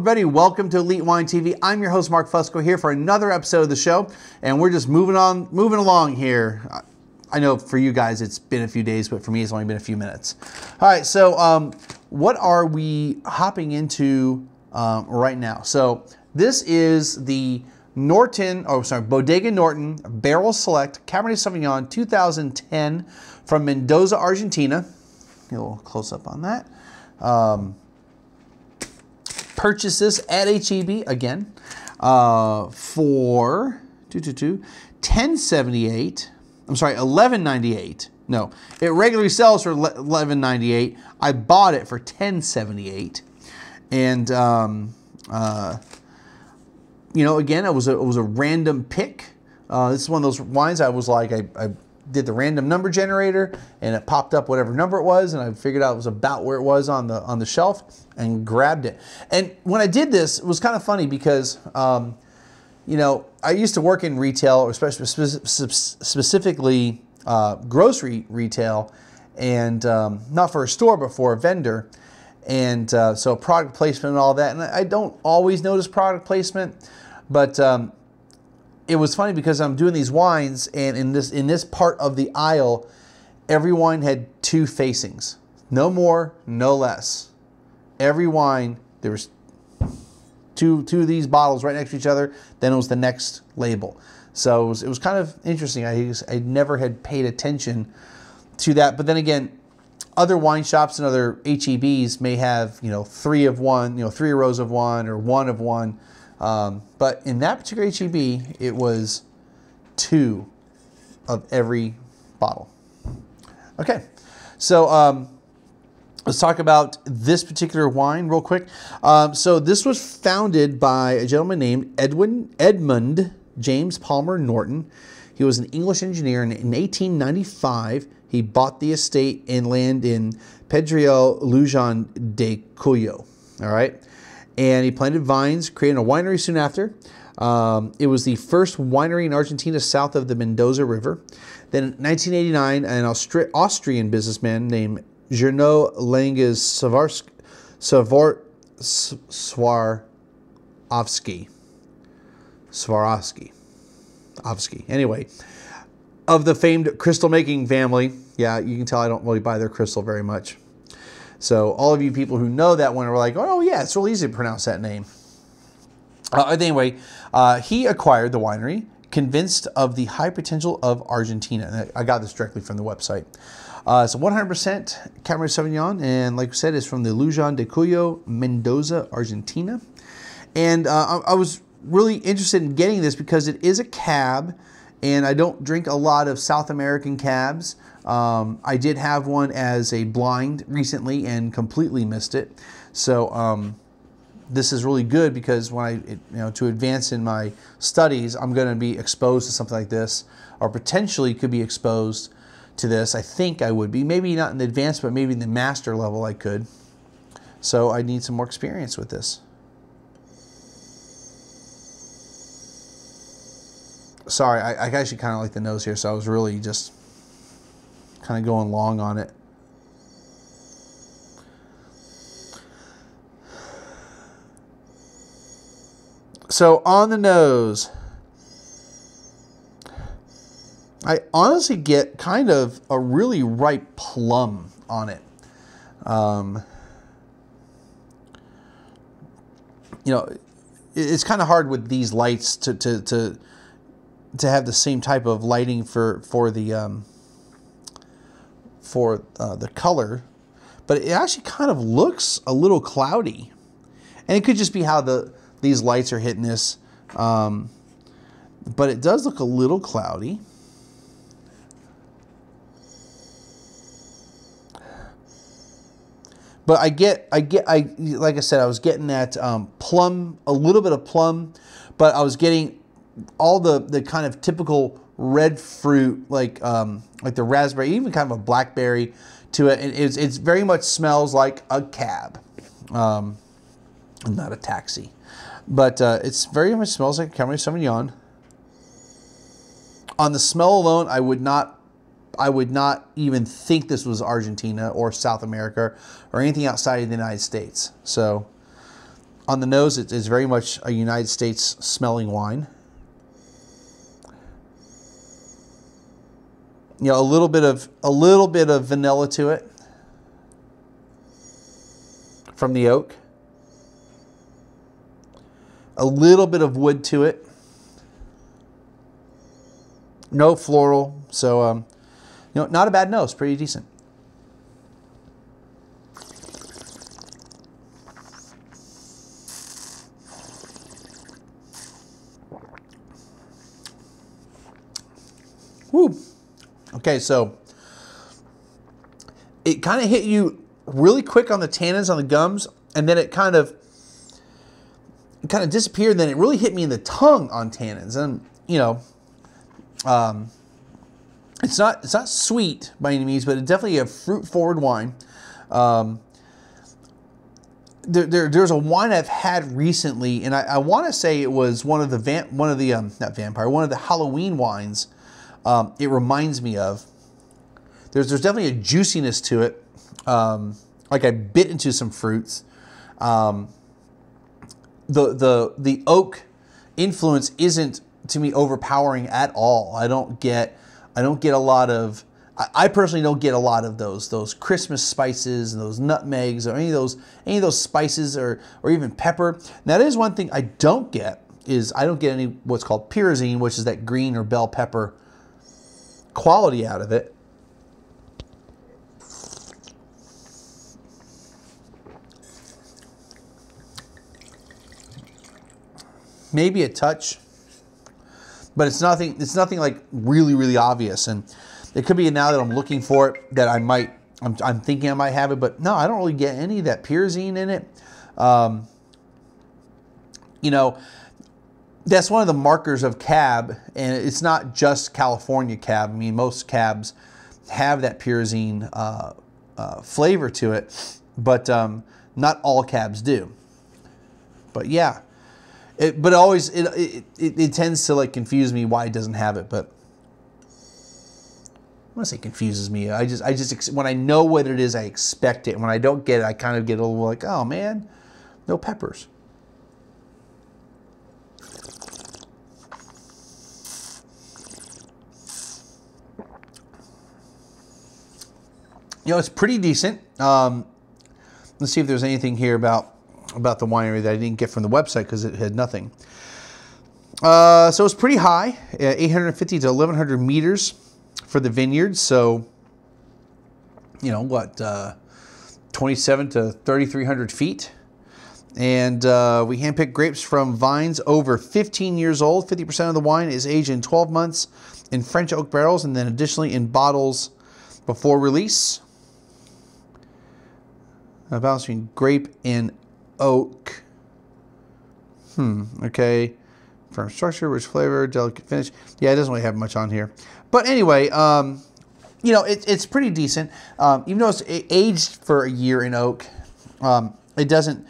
Everybody. Welcome to Elite Wine TV. I'm your host, Mark Fusco, here for another episode of the show, and we're just moving on, moving along here. I- know for you guys it's been a few days, but for me it's only been a few minutes. All right, so um, what are we hopping into um, right now? So this is the Norton, oh sorry, Bodega Norton Barrel Select Cabernet Sauvignon 2010 from Mendoza, Argentina. A little close up on that. Um, purchased this at HEB again uh, for two, two, two, 1078. I'm sorry, 1198. No, it regularly sells for 1198. I bought it for 1078, and um, uh, you know, again, it was a, it was a random pick. Uh, this is one of those wines I was like, I, I did the random number generator, and it popped up whatever number it was, and I figured out it was about where it was on the on the shelf, and grabbed it. And when I did this, it was kind of funny because. Um, you know, I used to work in retail, especially specifically uh, grocery retail, and um, not for a store, but for a vendor. And uh, so product placement and all that. And I I don't always notice product placement, but um, it was funny because I'm doing these wines, and in this in this part of the aisle, every wine had two facings, no more, no less. Every wine there was two two of these bottles right next to each other. Then it was the next label. So it was, it was kind of interesting. I I never had paid attention to that. But then again, other wine shops and other HEBs may have you know three of one, you know three rows of one or one of one. Um, but in that particular HEB, it was two of every bottle. Okay, so um, let's talk about this particular wine real quick. Um, so this was founded by a gentleman named Edwin Edmund James Palmer Norton. He was an English engineer, and in 1895 he bought the estate and land in Perdriel Lujan de Cuyo. All right, and he planted vines, created a winery soon after. Um, it was the first winery in Argentina south of the Mendoza River. Then in 1989, an Austri- Austrian businessman named Jerno Langes Savarsk, Savor, S- Swarovski. Swarovski. Ovsky. Anyway, of the famed crystal making family. Yeah, you can tell I don't really buy their crystal very much. So all of you people who know that one are like, oh yeah, it's real easy to pronounce that name. Uh, anyway, uh, he acquired the winery, convinced of the high potential of Argentina. I got this directly from the website. Uh, it's 100% Cabernet Sauvignon, and like I said, it's from the Lujan de Cuyo, Mendoza, Argentina. And uh, I, I was really interested in getting this because it is a cab, and I don't drink a lot of South American cabs. Um, I did have one as a blind recently and completely missed it. So um, this is really good because when I, it, you know, to advance in my studies, I'm going to be exposed to something like this, or potentially could be exposed to this. I think I would be, maybe not in the advanced, but maybe in the master level I could. So I need some more experience with this. Sorry, I, I actually kind of like the nose here, so I was really just kind of going long on it. So on the nose, I honestly get kind of a really ripe plum on it. Um, you know, it's kind of hard with these lights to, to, to, to have the same type of lighting for, for the, um, for uh, the color, but it actually kind of looks a little cloudy. And it could just be how the these lights are hitting this. Um, but it does look a little cloudy. But I get, I get, I like I said, I was getting that um, plum, a little bit of plum, but I was getting all the the kind of typical red fruit, like um, like the raspberry, even kind of a blackberry to it. And it's, it's very much smells like a cab, um, not a taxi, but uh, it's very much smells like Cabernet Sauvignon. On the smell alone, I would not I would not even think this was Argentina or South America or anything outside of the United States. So on the nose, it is very much a United States smelling wine. You know, a little bit of a little bit of vanilla to it from the oak. A little bit of wood to it. No floral, so um, you know, not a bad nose, pretty decent. Woo. Okay, so it kind of hit you really quick on the tannins on the gums, and then it kind of it kind of disappeared. And then it really hit me in the tongue on tannins, and you know, um, it's not it's not sweet by any means, but it's definitely a fruit forward wine. Um, there, there, there's a wine I've had recently, and I, I want to say it was one of the van, one of the um, not vampire, one of the Halloween wines. Um, it reminds me of. There's there's definitely a juiciness to it. Um, like I bit into some fruits. Um, the the the oak influence isn't to me overpowering at all. I don't get I don't get a lot of I personally don't get a lot of those those Christmas spices and those nutmegs or any of those any of those spices or or even pepper. Now that is one thing I don't get is I don't get any what's called pyrazine, which is that green or bell pepper quality out of it. Maybe a touch, but it's nothing. It's nothing like really, really obvious. And it could be now that I'm looking for it that I might. I'm, I'm thinking I might have it, but no, I don't really get any of that pyrazine in it. Um, you know, that's one of the markers of cab, and it's not just California cab. I mean, most cabs have that pyrazine uh, uh, flavor to it, but um, not all cabs do. But yeah, it, but always it, it, it, it tends to like confuse me why it doesn't have it. But I want to say confuses me. I just I just when I know what it is, I expect it. When I don't get it, I kind of get a little like, oh man, no peppers. You know, it's pretty decent. Um, let's see if there's anything here about about the winery that I didn't get from the website because it had nothing. Uh, so it's pretty high, uh, 850 to 1100 meters for the vineyard. So, you know, what, uh, 27 to 3,300 feet. And uh, we handpick grapes from vines over 15 years old. 50% of the wine is aged in 12 months in French oak barrels and then additionally in bottles before release. A balance between grape and oak. Hmm, okay. Firm structure, rich flavor, delicate finish. Yeah, it doesn't really have much on here. But anyway, um, you know, it, it's pretty decent. Um, even though it's aged for a year in oak, um, it doesn't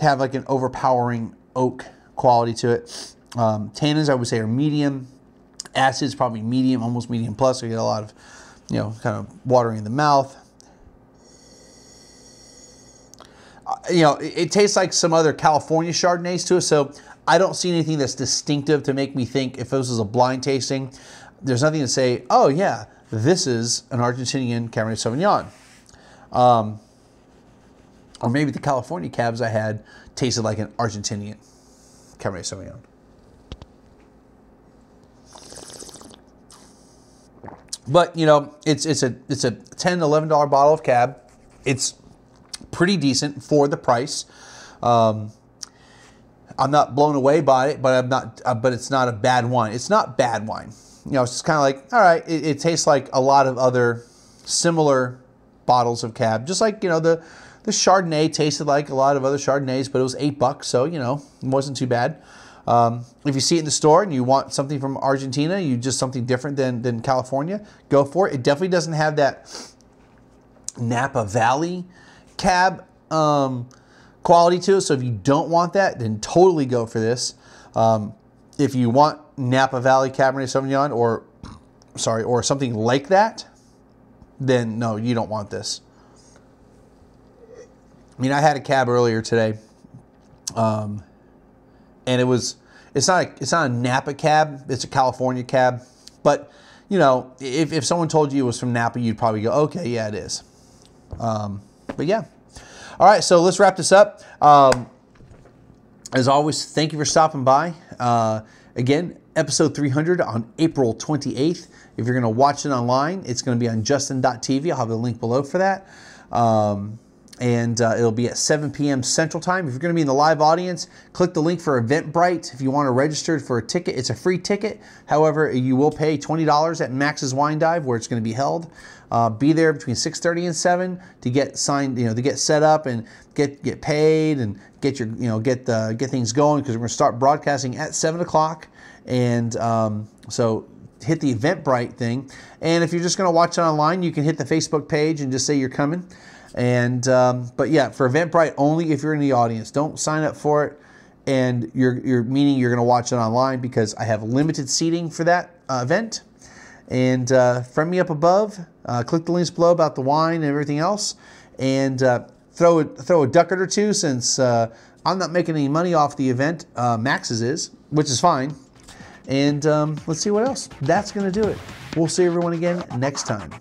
have like an overpowering oak quality to it. Um, tannins, I would say, are medium. Acids, probably medium, almost medium plus. So you get a lot of, you know, kind of watering in the mouth. You know, it, tastes like some other California Chardonnays to us. So I don't see anything that's distinctive to make me think if this was a blind tasting, there's nothing to say, oh yeah, this is an Argentinian Cabernet Sauvignon. Um, or maybe the California cabs I had tasted like an Argentinian Cabernet Sauvignon. But you know, it's it's a it's a 10 11 dollar bottle of cab. It's pretty decent for the price. Um, I'm not blown away by it, but I'm not. Uh, but it's not a bad wine. It's not bad wine. You know, it's just kind of like all right. It, it tastes like a lot of other similar bottles of cab, just like you know the the Chardonnay tasted like a lot of other Chardonnays, but it was eight bucks, so you know it wasn't too bad. Um, if you see it in the store and you want something from Argentina, you just something different than than California, go for it. It definitely doesn't have that Napa Valley cab um, quality to it. So if you don't want that, then totally go for this. Um, if you want Napa Valley Cabernet Sauvignon or sorry or something like that, then no, you don't want this. I mean, I had a cab earlier today, um, and it was it's not a, it's not a Napa cab, it's a California cab, but you know, if, if someone told you it was from Napa, you'd probably go, okay, yeah, it is. Um, but yeah. All right, so let's wrap this up. Um, as always, thank you for stopping by. Uh, again, episode 300 on April 28th. If you're going to watch it online, it's going to be on justin.tv. I'll have the link below for that. Um, and uh, it'll be at 7 p.m. Central Time. If you're going to be in the live audience, click the link for Eventbrite. If you want to register for a ticket, it's a free ticket. However, you will pay $20 at Max's Wine Dive, where it's going to be held. Uh, be there between 6:30 and 7 to get signed, you know, to get set up and get get paid and get your, you know, get the get things going because we're going to start broadcasting at 7 o'clock. And um, so hit the Eventbrite thing. And if you're just going to watch it online, you can hit the Facebook page and just say you're coming. And um, but yeah, for Eventbrite only if you're in the audience. Don't sign up for it, and you're you're meaning you're going to watch it online because I have limited seating for that uh, event. And uh, friend me up above. Uh, click the links below about the wine and everything else, and uh, throw a, throw a ducat or two since uh, I'm not making any money off the event. Uh, Max's is, which is fine. And um, let's see what else. That's going to do it. We'll see everyone again next time.